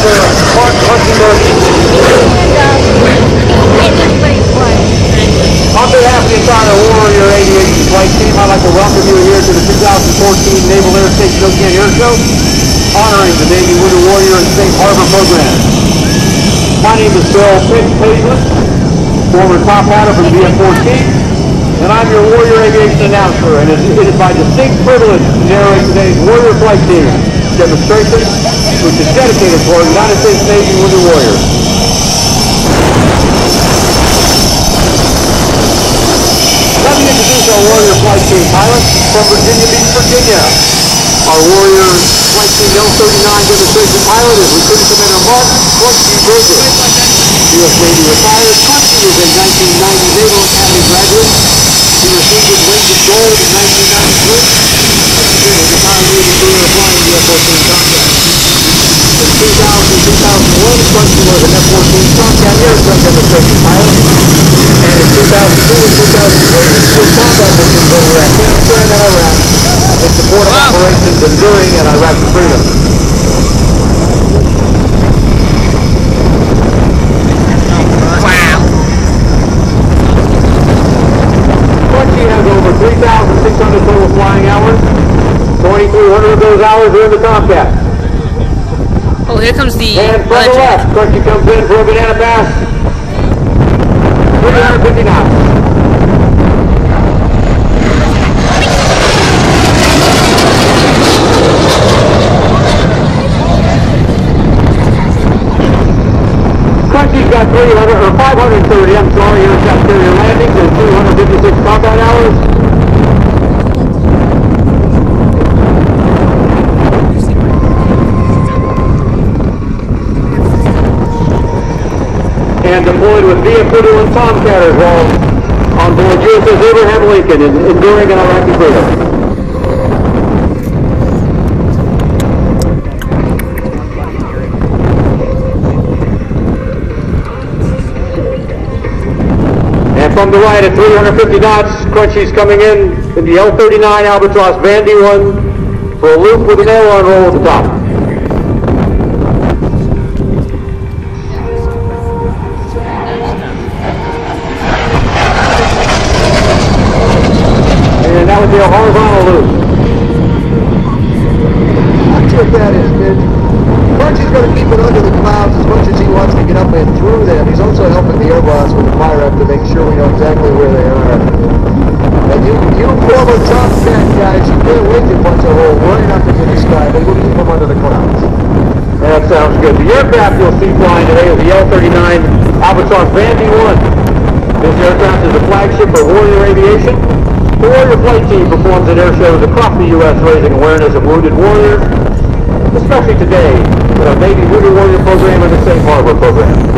On behalf of the entire Warrior Aviation Flight Team, I'd like to welcome you here to the 2014 Naval Air Station Oceana Air Show, honoring the Navy Wounded Warrior and Safe Harbor program. My name is Bill Paisley, former top hatter from VF-14, and I'm your Warrior Aviation announcer, and it is my distinct privilege to narrate today's Warrior Flight Team demonstration, which is dedicated our United States Navy Wounded Warriors. Let me introduce our Warrior Flight Team pilots from Virginia Beach, Virginia. Our Warrior Flight Team L-39 demonstration pilot is Lieutenant Commander Mark Clutchy Burgess. U.S. Navy retired. Clutchy is a 1990 Naval Academy graduate. He received his Wings of Gold in 1993. He retired Navy career flying the F-14 Tomcat. F-14 Tomcat aircraft demonstration pilot. And in 2002 and 2003, he did combat missions over Afghanistan and Iraq in support of operations enduring and Iraqi freedom. Wow. Clutchy has over 3,600 total flying hours. 2,300 of those hours are in the Tomcat. Oh, here comes the And from the left, Clutchy comes in for a banana pass. 350 knots. Clutchy's got 300 or 530, I'm sorry, aircraft carrier landings and 256 combat hours. And deployed with VF-31 Tomcatters while on board USS Abraham Lincoln in enduring an Iraqi freedom. And from the right at 350 knots, Clutchy's coming in in the L-39 Albatross Vandy 1 for a loop with an aileron roll at the top. And that would be a horizontal loop. Watch what that is, man. Clutchy's going to keep it under the clouds as much as he wants to get up and through them. He's also helping the air boss with the fire up to make sure we know exactly where they are. And you, you former top cat guys, you can't wait to punch a hole right up into the sky, but we'll keep them under the clouds. That sounds good. The aircraft you'll see flying today is the L-39 Albatross Vandy 1. This aircraft is a flagship of Warrior Aviation flight team performs at air shows across the U.S. raising awareness of wounded warriors, especially today with our Navy Wounded Warrior Program and the Safe Harbor Program.